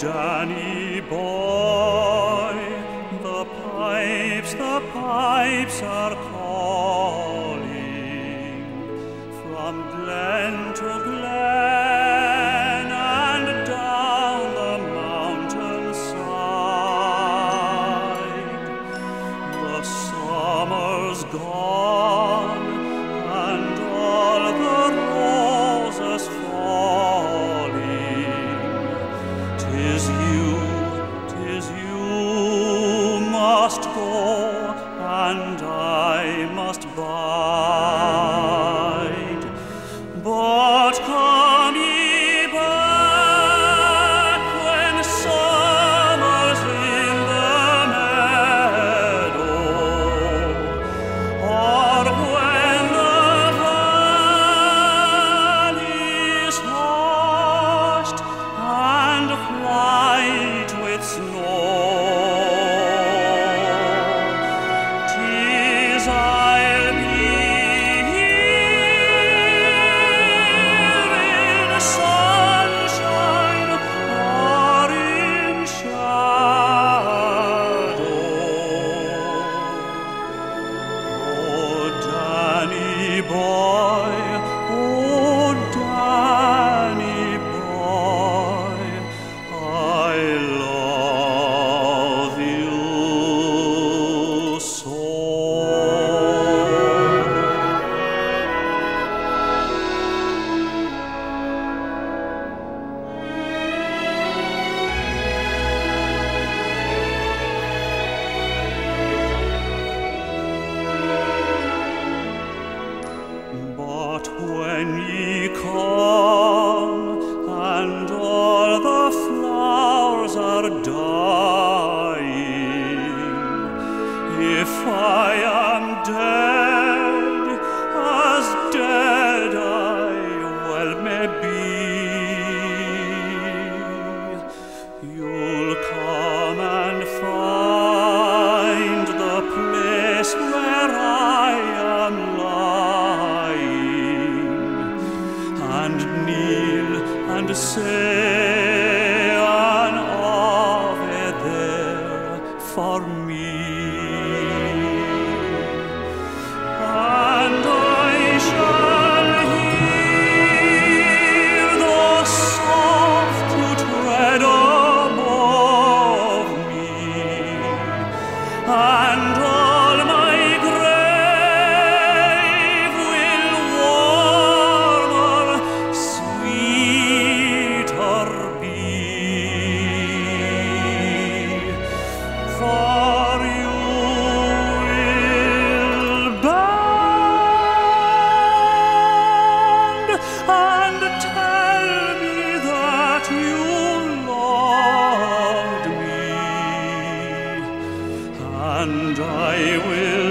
Danny boy, the pipes, the pipes are calling from glen to glen and down the mountain side. The summer's gone. desire. and I will